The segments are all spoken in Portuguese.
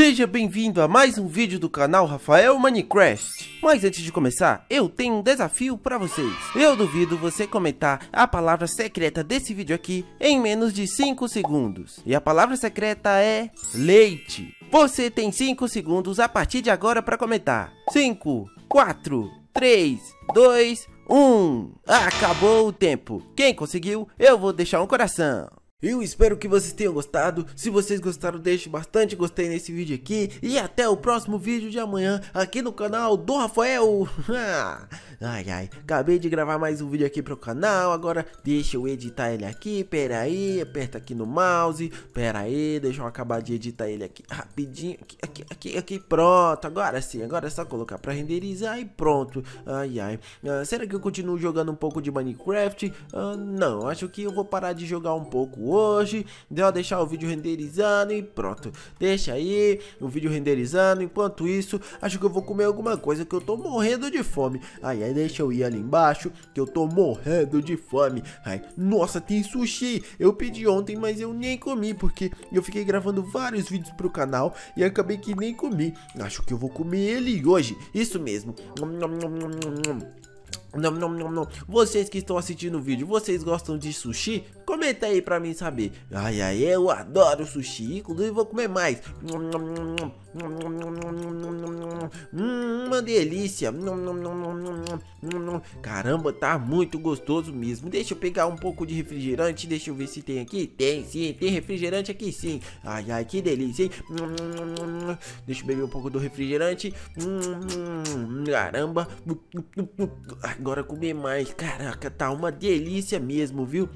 Seja bem-vindo a mais um vídeo do canal Rafael Minecraft. Mas antes de começar, eu tenho um desafio para vocês. Eu duvido você comentar a palavra secreta desse vídeo aqui em menos de 5 segundos. E a palavra secreta é leite. Você tem 5 segundos a partir de agora para comentar. 5, 4, 3, 2, 1. Acabou o tempo. Quem conseguiu, eu vou deixar um coração. Eu espero que vocês tenham gostado. Se vocês gostaram, deixe bastante gostei nesse vídeo aqui. E até o próximo vídeo de amanhã aqui no canal do Rafael. ai, ai, acabei de gravar mais um vídeo aqui pro canal. Agora deixa eu editar ele aqui. Pera aí, aperta aqui no mouse. Pera aí, deixa eu acabar de editar ele aqui rapidinho. Aqui, aqui, aqui, aqui. pronto. Agora sim, agora é só colocar pra renderizar e pronto. Ai, ai. Ah, será que eu continuo jogando um pouco de Minecraft? Ah, não, acho que eu vou parar de jogar um pouco hoje. Deu deixar o vídeo renderizando e pronto. Deixa aí o vídeo renderizando. Enquanto isso, acho que eu vou comer alguma coisa que eu tô morrendo de fome. Ai, deixa eu ir ali embaixo que eu tô morrendo de fome. Ai, nossa, tem sushi. Eu pedi ontem, mas eu nem comi porque eu fiquei gravando vários vídeos pro canal e acabei que nem comi. Acho que eu vou comer ele hoje. Isso mesmo. Vocês que estão assistindo o vídeo, vocês gostam de sushi? Comenta aí pra mim saber. Ai, ai, eu adoro sushi, inclusive vou comer mais. Hum, uma delícia. Caramba, tá muito gostoso mesmo. Deixa eu pegar um pouco de refrigerante. Deixa eu ver se tem aqui. Tem sim, tem refrigerante aqui sim. Ai, ai, que delícia, hein? Deixa eu beber um pouco do refrigerante. Caramba. Agora comer mais. Caraca, tá uma delícia mesmo, viu?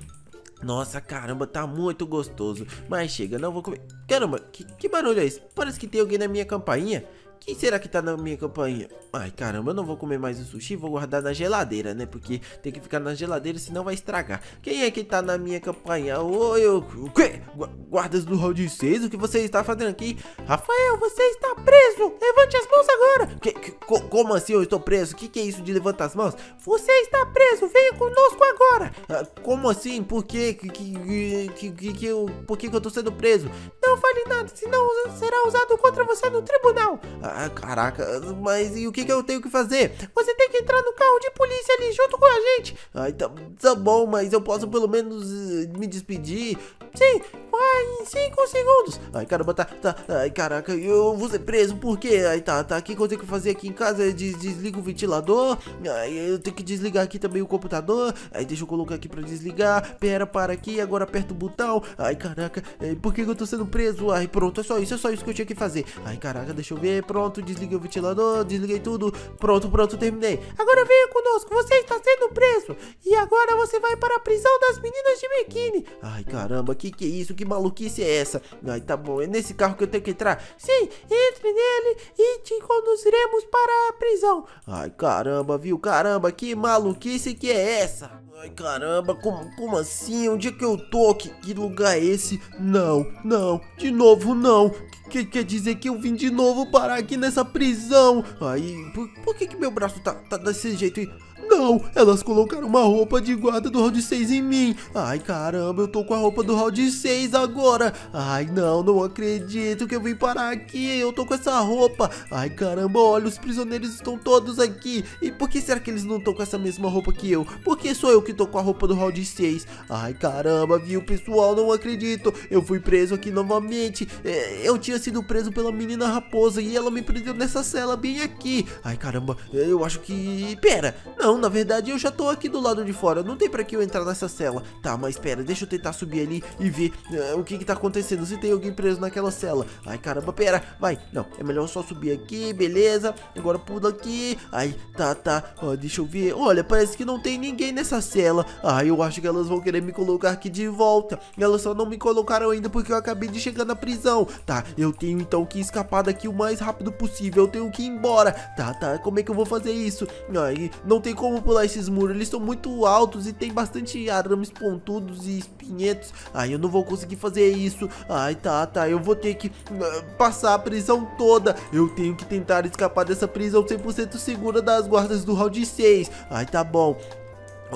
Nossa, caramba, tá muito gostoso. Mas chega, não vou comer. Caramba, que, que barulho é esse? Parece que tem alguém na minha campainha. Quem será que tá na minha campainha? Ai, caramba, eu não vou comer mais o sushi, vou guardar na geladeira, né? Porque tem que ficar na geladeira, senão vai estragar. Quem é que tá na minha campainha? Oi, o quê? Guardas do round 6, o que você está fazendo aqui? Rafael, você está preso! Levante as mãos agora! Que, que, co, como assim eu estou preso? O que, que é isso de levantar as mãos? Você está preso, venha conosco agora! Ah, como assim? Por quê? Que, que, que, que, que eu, por que, que eu tô sendo preso? Não fale nada, senão será usado contra você no tribunal. Ah, ah, caraca, mas e o que, que eu tenho que fazer? Você tem que entrar no carro de polícia ali junto com a gente. Ai, tá, tá bom, mas eu posso pelo menos uh, me despedir. Sim, vai em 5 segundos. Ai, caramba, tá, tá. Ai, caraca, eu vou ser preso, por quê? Ai, tá, tá. O que eu tenho que fazer aqui em casa? Des desliga o ventilador. Ai, eu tenho que desligar aqui também o computador. Aí, deixa eu colocar aqui pra desligar. Pera, para aqui, agora aperta o botão. Ai, caraca, por que eu tô sendo preso? Ai, pronto, é só isso, é só isso que eu tinha que fazer. Ai, caraca, deixa eu ver, pronto, desliguei o ventilador, desliguei tudo, pronto, pronto, terminei. Agora venha conosco, você está sendo preso. E agora você vai para a prisão das meninas de biquíni. Ai, caramba, que que é isso? Que maluquice é essa? Ai, tá bom, é nesse carro que eu tenho que entrar? Sim, entre nele e te conduziremos para a prisão. Ai, caramba, viu? Caramba, que maluquice que é essa? Ai, caramba, como, como assim? Onde é que eu tô? Que, que lugar é esse? Não, não, de novo não. Que quer dizer que eu vim de novo parar aqui nessa prisão? Aí, por, por que que meu braço tá, tá desse jeito? Não, elas colocaram uma roupa de guarda do round 6 em mim. Ai, caramba, eu tô com a roupa do round 6 agora. Ai, não, não acredito que eu vim parar aqui. Eu tô com essa roupa. Ai, caramba, olha, os prisioneiros estão todos aqui. E por que será que eles não estão com essa mesma roupa que eu? Por que sou eu que tô com a roupa do round 6? Ai, caramba, viu, pessoal? Não acredito. Eu fui preso aqui novamente. É, eu tinha sido preso pela menina raposa e ela me prendeu nessa cela bem aqui. Ai, caramba, eu acho que... Pera, não. Na verdade eu já tô aqui do lado de fora, não tem pra que eu entrar nessa cela. Tá, mas espera, deixa eu tentar subir ali e ver uh, o que que tá acontecendo, se tem alguém preso naquela cela. Ai, caramba, pera, vai. Não, é melhor só subir aqui, beleza. Agora pula aqui. Ai, tá, tá. Ó, deixa eu ver. Olha, parece que não tem ninguém nessa cela. Ai, eu acho que elas vão querer me colocar aqui de volta. Elas só não me colocaram ainda porque eu acabei de chegar na prisão. Tá, eu tenho então que escapar daqui o mais rápido possível. Eu tenho que ir embora. Tá, tá, como é que eu vou fazer isso? Ai, não tem como pular esses muros, eles são muito altos e tem bastante arames pontudos e espinhetos. Ai, eu não vou conseguir fazer isso. Ai, tá, tá, eu vou ter que uh, passar a prisão toda. Eu tenho que tentar escapar dessa prisão 100% segura das guardas do round 6. Ai, tá bom.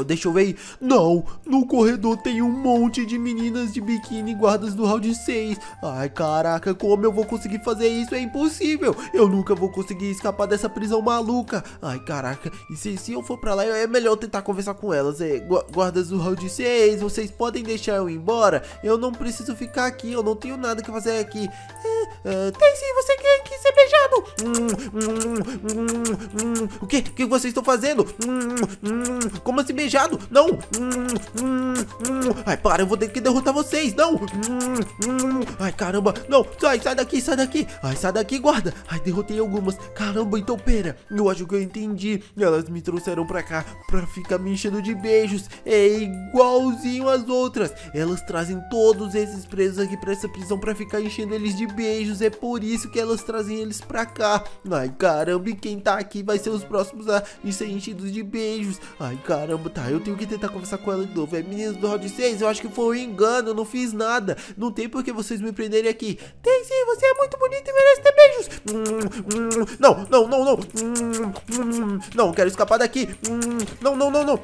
Deixa eu ver aí. Não, no corredor tem um monte de meninas de biquíni guardas do round 6. Ai, caraca, como eu vou conseguir fazer isso? É impossível. Eu nunca vou conseguir escapar dessa prisão maluca. Ai, caraca. E se, se eu for pra lá, é melhor tentar conversar com elas. É, guardas do round 6, vocês podem deixar eu ir embora? Eu não preciso ficar aqui, eu não tenho nada que fazer aqui. É, é, tem sim, você quer ser beijado. O que? Que vocês estão fazendo? como assim beijado. Não. Ai, para, eu vou ter que derrotar vocês. Não. Ai, caramba. Não, sai, sai daqui, sai daqui. Ai, sai daqui, guarda. Ai, derrotei algumas. Caramba, então pera. Eu acho que eu entendi. Elas me trouxeram pra cá pra ficar me enchendo de beijos. É igualzinho as outras. Elas trazem todos esses presos aqui pra essa prisão pra ficar enchendo eles de beijos. É por isso que elas trazem eles pra cá. Ai, caramba, e quem tá aqui vai ser os próximos a ser enchidos de beijos. Ai, caramba, Tá, eu tenho que tentar conversar com ela de novo. É, meninas do Round 6, eu acho que foi um engano, eu não fiz nada. Não tem por que vocês me prenderem aqui. Tem sim, você é muito bonita e merece ter beijos. Não, não, não, não. Não, quero escapar daqui. não, não, não, não.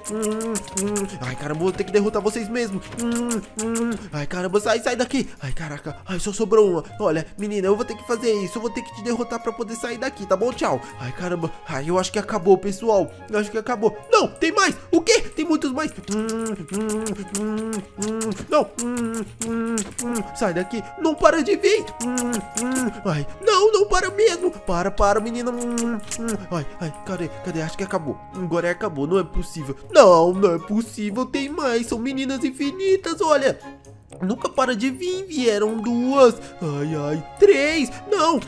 ai, caramba, vou ter que derrotar vocês mesmo. ai, caramba, sai, sai daqui. Ai, caraca. Ai, só sobrou uma. Olha, menina, eu vou ter que fazer isso. Eu vou ter que te derrotar pra poder sair daqui, tá bom? Tchau. Ai, caramba. Ai, eu acho que acabou, pessoal. Eu acho que acabou. Não, tem mais. O quê? Tem muitos mais. Não. Sai daqui. Não para de vir. Ai, não, não para mesmo. Para, para, menina. Ai, ai, cadê? Cadê? Acho que acabou. Agora acabou. Não é possível. Não, não é possível. Tem mais. São meninas infinitas. Olha. Nunca para de vir, vieram duas. Ai, ai, três. Não.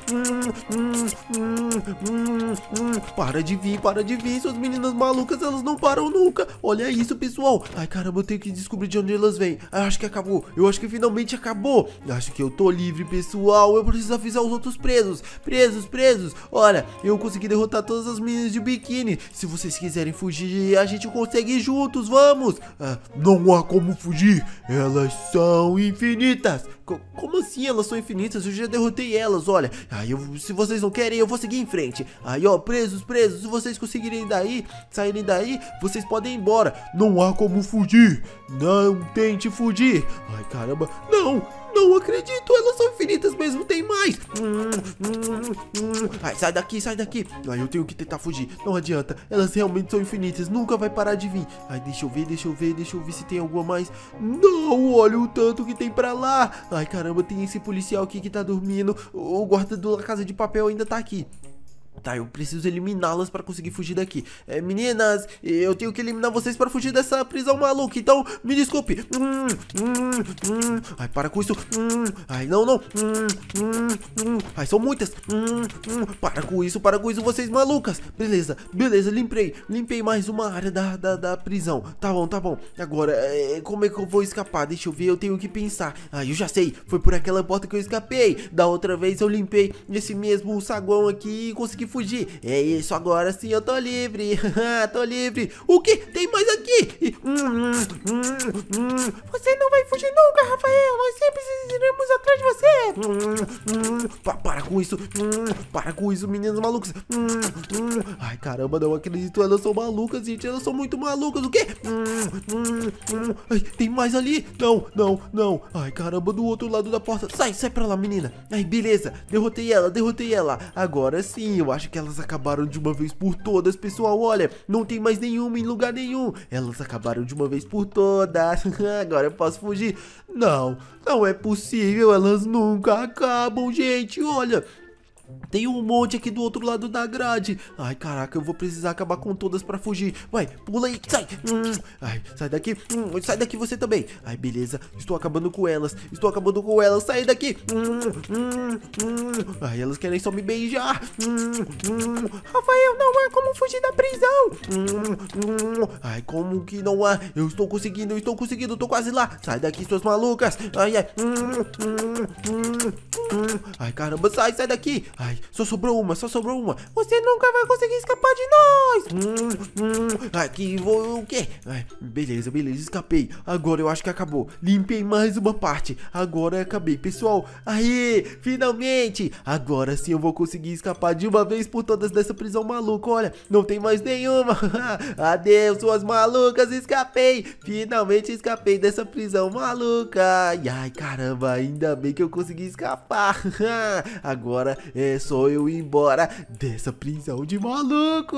Para de vir, para de vir. Suas meninas malucas, elas não param nunca. Olha isso, pessoal. Ai, caramba, eu tenho que descobrir de onde elas vêm. Eu acho que acabou. Eu acho que finalmente acabou. Acho que eu tô livre, pessoal. Eu preciso avisar os outros presos. Presos, presos. Olha, eu consegui derrotar todas as meninas de biquíni. Se vocês quiserem fugir, a gente consegue juntos. Vamos. Ah, não há como fugir. Elas são são infinitas. C como assim elas são infinitas? Eu já derrotei elas, olha. Aí, eu, se vocês não querem, eu vou seguir em frente. Aí, ó, presos, presos, se vocês conseguirem daí, saírem daí, vocês podem ir embora. Não há como fugir. Não tente fugir. Ai, caramba. Não, não acredito, elas são infinitas mesmo, tem mais. Ai, sai daqui, sai daqui. Ai, eu tenho que tentar fugir. Não adianta, elas realmente são infinitas, nunca vai parar de vir. Ai, deixa eu ver, deixa eu ver, deixa eu ver se tem alguma mais. Não, olha o tanto que tem pra lá. Ai, caramba, tem esse policial aqui que tá dormindo. O guarda da casa de papel ainda tá aqui. Tá, eu preciso eliminá-las para conseguir fugir daqui. É, meninas, eu tenho que eliminar vocês para fugir dessa prisão maluca. Então, me desculpe. Hum, hum, hum. Ai, para com isso. Hum, ai, não, não. Hum, hum, hum. Ai, são muitas. Para com isso, para com isso, vocês malucas. Beleza, beleza, limpei. Limpei mais uma área da, da, da prisão. Tá bom, tá bom. Agora, é, como é que eu vou escapar? Deixa eu ver, eu tenho que pensar. Ah, eu já sei. Foi por aquela porta que eu escapei. Da outra vez eu limpei esse mesmo saguão aqui e consegui consegui fugir. É isso, agora sim eu tô livre. tô livre. O que? Tem mais aqui. Você não vai fugir nunca, Rafael. Nós sempre iremos atrás de você. Pa para com isso. para com isso, meninas malucas. Ai, caramba, não acredito. Elas são malucas, gente. Elas são muito malucas. O quê? Ai, tem mais ali. Não, não, não. Ai, caramba, do outro lado da porta. Sai, sai pra lá, menina. Ai, beleza. Derrotei ela, derrotei ela. Agora sim, eu acho que elas acabaram de uma vez por todas, pessoal. Olha, não tem mais nenhuma em lugar nenhum. Elas acabaram de uma vez por todas. Agora eu posso fugir. Não, não é possível. Elas nunca acabam, gente. Olha, tem um monte aqui do outro lado da grade. Ai, caraca, eu vou precisar acabar com todas pra fugir. Vai, pula aí, sai. Ai, sai daqui. Sai daqui você também. Ai, beleza. Estou acabando com elas. Estou acabando com elas. Sai daqui. Ai, elas querem só me beijar. Rafael, não há como fugir da prisão. ai, como que não há? Eu estou conseguindo, eu estou conseguindo. Estou quase lá. Sai daqui, suas malucas. Ai, ai. Ai, caramba, sai, sai daqui. Ai, só sobrou uma, só sobrou uma. Você nunca vai conseguir escapar de nós. Aqui vou o quê? Ai, beleza, beleza, escapei. Agora eu acho que acabou. Limpei mais uma parte. Agora acabei, pessoal. Aí, finalmente. Agora sim eu vou conseguir escapar de uma vez por todas dessa prisão maluca. Olha, não tem mais nenhuma. Adeus, suas malucas, escapei. Finalmente escapei dessa prisão maluca. Ai, caramba, ainda bem que eu consegui escapar. Agora é é só eu ir embora dessa prisão de maluco.